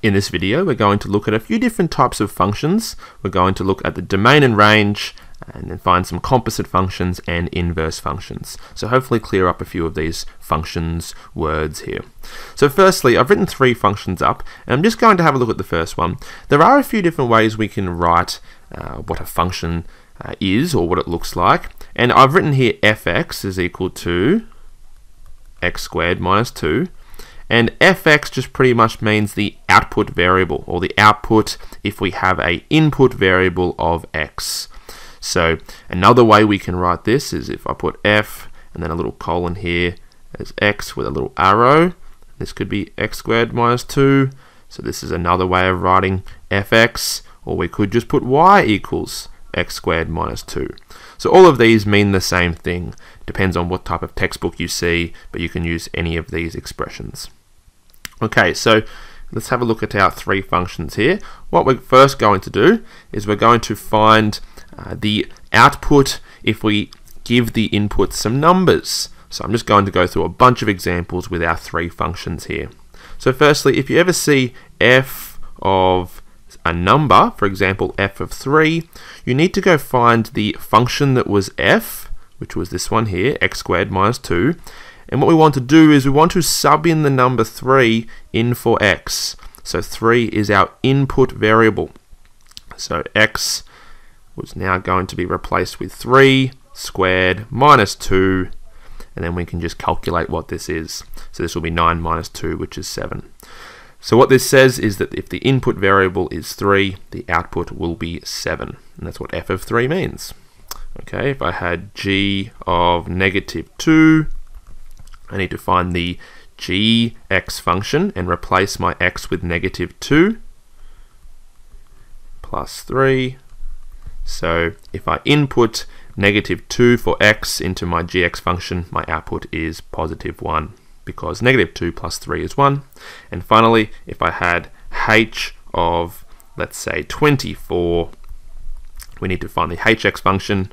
In this video, we're going to look at a few different types of functions. We're going to look at the domain and range, and then find some composite functions and inverse functions. So hopefully clear up a few of these functions words here. So firstly, I've written three functions up, and I'm just going to have a look at the first one. There are a few different ways we can write uh, what a function uh, is or what it looks like. And I've written here fx is equal to x squared minus 2 and fx just pretty much means the output variable, or the output if we have a input variable of x. So another way we can write this is if I put f and then a little colon here as x with a little arrow. This could be x squared minus 2. So this is another way of writing fx, or we could just put y equals x squared minus 2. So all of these mean the same thing. Depends on what type of textbook you see, but you can use any of these expressions. Okay, so let's have a look at our three functions here. What we're first going to do is we're going to find uh, the output if we give the input some numbers. So I'm just going to go through a bunch of examples with our three functions here. So firstly, if you ever see f of a number, for example f of 3, you need to go find the function that was f, which was this one here, x squared minus 2, and what we want to do is we want to sub in the number 3 in for x. So 3 is our input variable. So x was now going to be replaced with 3 squared minus 2 and then we can just calculate what this is. So this will be 9 minus 2 which is 7. So what this says is that if the input variable is 3, the output will be 7. And that's what f of 3 means. Okay, if I had g of negative 2 I need to find the gx function and replace my x with negative 2 plus 3. So if I input negative 2 for x into my gx function, my output is positive 1 because negative 2 plus 3 is 1. And finally, if I had h of, let's say, 24, we need to find the hx function.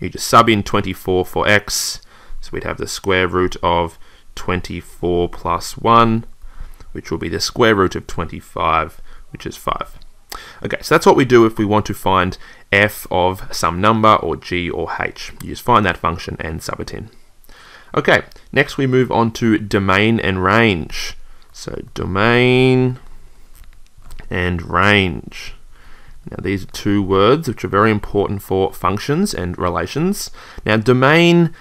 You just sub in 24 for x, so we'd have the square root of 24 plus 1, which will be the square root of 25, which is 5. Okay, so that's what we do if we want to find f of some number or g or h. You just find that function and sub it in. Okay, next we move on to domain and range. So domain and range. Now these are two words which are very important for functions and relations. Now domain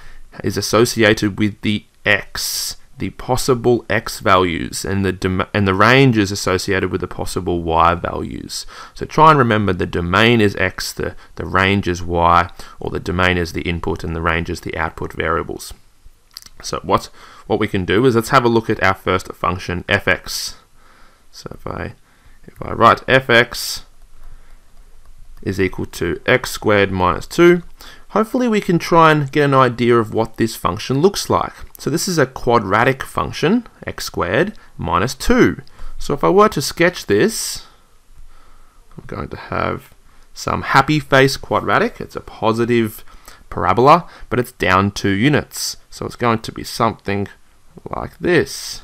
is associated with the x, the possible x values, and the and the range is associated with the possible y values. So try and remember the domain is x, the, the range is y, or the domain is the input and the range is the output variables. So what, what we can do is let's have a look at our first function fx. So if I, if I write fx is equal to x squared minus 2, hopefully we can try and get an idea of what this function looks like. So this is a quadratic function, x squared minus 2. So if I were to sketch this, I'm going to have some happy face quadratic. It's a positive parabola, but it's down two units. So it's going to be something like this,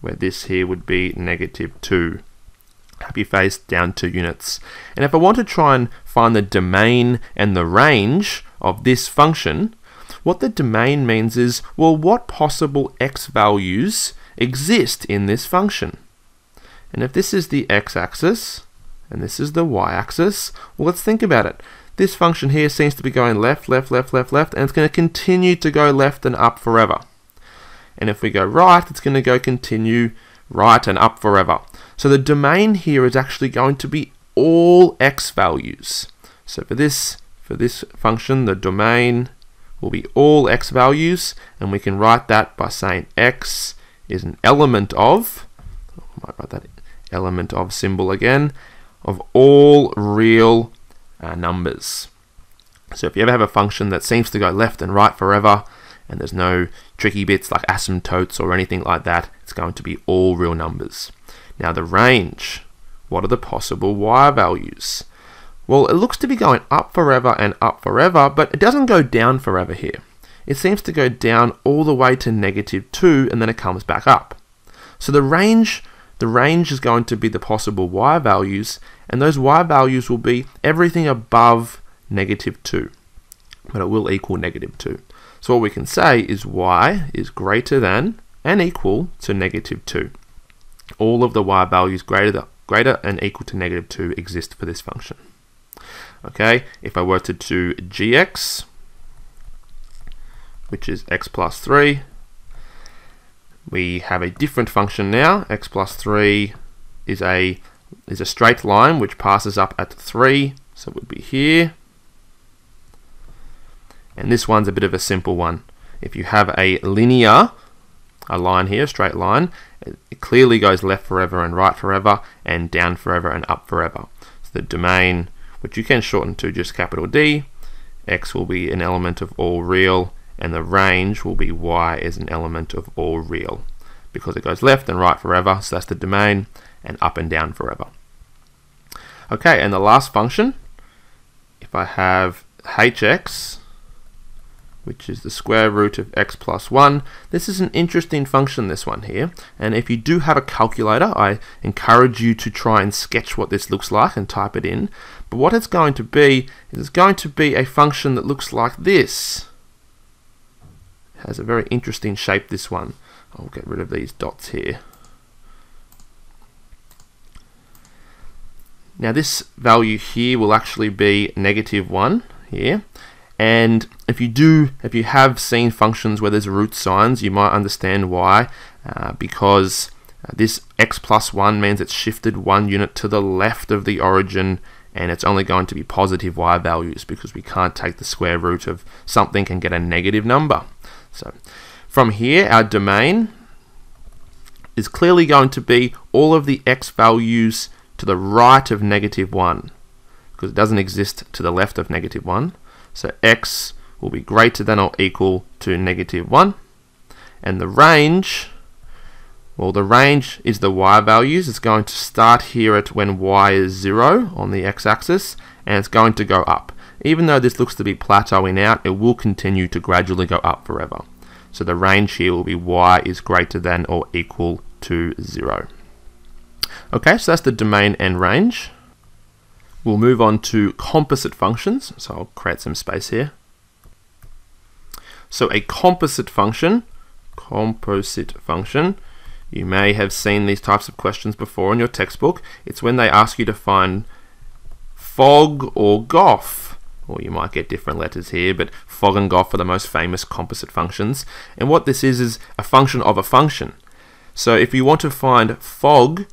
where this here would be negative 2 happy face down two units. And if I want to try and find the domain and the range of this function, what the domain means is, well, what possible x values exist in this function? And if this is the x-axis, and this is the y-axis, well, let's think about it. This function here seems to be going left, left, left, left, left, and it's going to continue to go left and up forever. And if we go right, it's going to go continue right and up forever. So the domain here is actually going to be all x values. So for this, for this function, the domain will be all x values, and we can write that by saying x is an element of, I might write that element of symbol again, of all real uh, numbers. So if you ever have a function that seems to go left and right forever, and there's no tricky bits like asymptotes or anything like that, it's going to be all real numbers. Now the range, what are the possible y values? Well, it looks to be going up forever and up forever, but it doesn't go down forever here. It seems to go down all the way to negative 2 and then it comes back up. So the range the range is going to be the possible y values, and those y values will be everything above negative 2, but it will equal negative 2. So what we can say is y is greater than and equal to negative 2. All of the y values greater, than, greater and equal to negative 2 exist for this function. Okay, if I were to do gx, which is x plus 3, we have a different function now. x plus 3 is a is a straight line which passes up at 3, so it would be here. And this one's a bit of a simple one. If you have a linear, a line here, straight line, it clearly goes left forever and right forever, and down forever and up forever. So the domain, which you can shorten to just capital D, x will be an element of all real, and the range will be y is an element of all real because it goes left and right forever so that's the domain and up and down forever okay and the last function if I have hx which is the square root of x plus 1. This is an interesting function, this one here, and if you do have a calculator, I encourage you to try and sketch what this looks like and type it in. But what it's going to be is it's going to be a function that looks like this. Has a very interesting shape this one. I'll get rid of these dots here. Now this value here will actually be negative 1 here and if you do if you have seen functions where there's root signs you might understand why uh, because uh, this x plus 1 means it's shifted one unit to the left of the origin and it's only going to be positive y values because we can't take the square root of something and get a negative number. So from here, our domain is clearly going to be all of the x values to the right of negative 1 because it doesn't exist to the left of negative 1. So x will be greater than or equal to negative 1. And the range, well, the range is the y values. It's going to start here at when y is 0 on the x-axis, and it's going to go up. Even though this looks to be plateauing out, it will continue to gradually go up forever. So the range here will be y is greater than or equal to 0. Okay, so that's the domain and range. We'll move on to composite functions. So I'll create some space here. So a composite function, composite function, you may have seen these types of questions before in your textbook. It's when they ask you to find fog or goff or you might get different letters here, but fog and goff are the most famous composite functions. And what this is, is a function of a function. So if you want to find fog,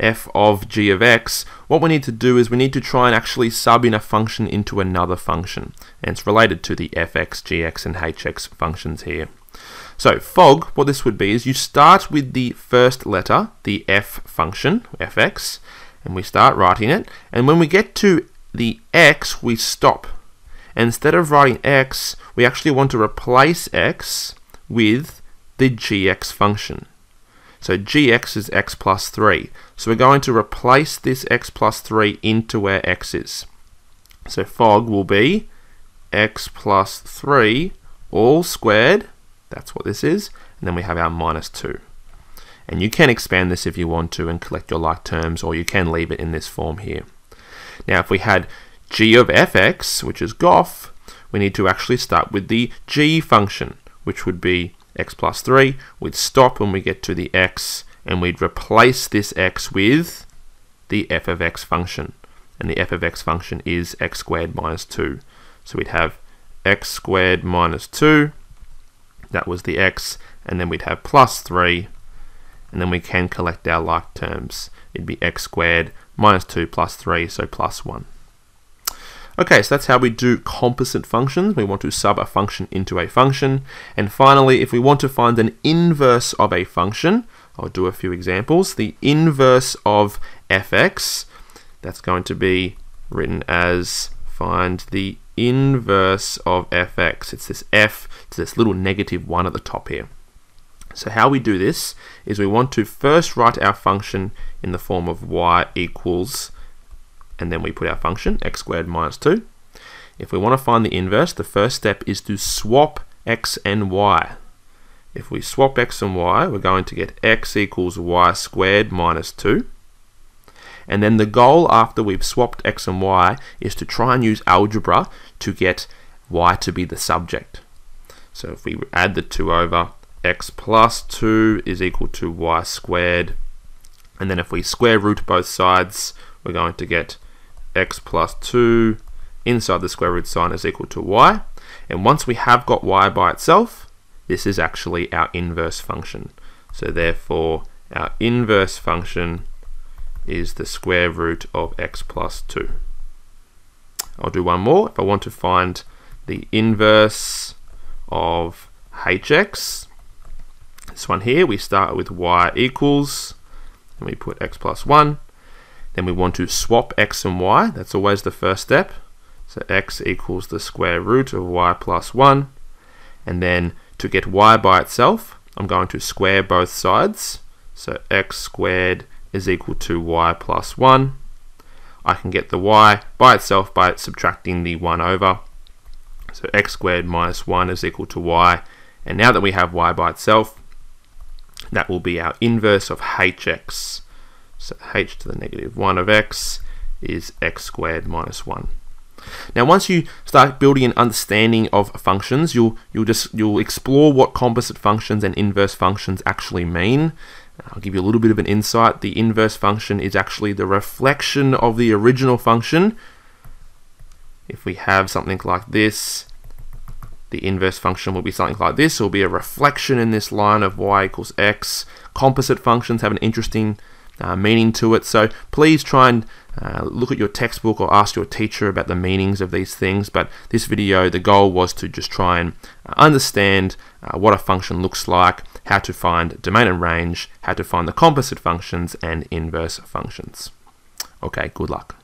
f of g of x, what we need to do is we need to try and actually sub in a function into another function. And it's related to the fx, gx, and hx functions here. So fog, what this would be is you start with the first letter, the f function, fx, and we start writing it. And when we get to the x, we stop. And instead of writing x, we actually want to replace x with the gx function. So gx is x plus 3. So we're going to replace this x plus 3 into where x is. So fog will be x plus 3 all squared. That's what this is. And then we have our minus 2. And you can expand this if you want to and collect your like terms, or you can leave it in this form here. Now, if we had g of fx, which is goff, we need to actually start with the g function, which would be x plus 3. We'd stop when we get to the x, and we'd replace this x with the f of x function. And the f of x function is x squared minus 2. So we'd have x squared minus 2, that was the x, and then we'd have plus 3, and then we can collect our like terms. It'd be x squared minus 2 plus 3, so plus 1. Okay, so that's how we do composite functions. We want to sub a function into a function. And finally, if we want to find an inverse of a function, I'll do a few examples. The inverse of fx, that's going to be written as find the inverse of fx. It's this f, it's this little negative 1 at the top here. So how we do this is we want to first write our function in the form of y equals, and then we put our function, x squared minus 2. If we want to find the inverse, the first step is to swap x and y. if we swap x and y, we're going to get x equals y squared minus 2. And then the goal after we've swapped x and y is to try and use algebra to get y to be the subject. So if we add the 2 over, x plus 2 is equal to y squared. And then if we square root both sides, we're going to get x plus 2 inside the square root sign is equal to y. And once we have got y by itself, this is actually our inverse function. So therefore, our inverse function is the square root of x plus 2. I'll do one more. If I want to find the inverse of hx, this one here, we start with y equals, and we put x plus 1. Then we want to swap x and y. That's always the first step. So x equals the square root of y plus 1. And then to get y by itself, I'm going to square both sides. So x squared is equal to y plus 1. I can get the y by itself by subtracting the 1 over. So x squared minus 1 is equal to y. And now that we have y by itself, that will be our inverse of hx. So h to the negative 1 of x is x squared minus 1. Now, once you start building an understanding of functions, you'll you'll just you'll explore what composite functions and inverse functions actually mean. I'll give you a little bit of an insight. The inverse function is actually the reflection of the original function. If we have something like this, the inverse function will be something like this. It will be a reflection in this line of y equals x. Composite functions have an interesting uh, meaning to it. So please try and uh, look at your textbook or ask your teacher about the meanings of these things. But this video, the goal was to just try and uh, understand uh, what a function looks like, how to find domain and range, how to find the composite functions and inverse functions. Okay, good luck.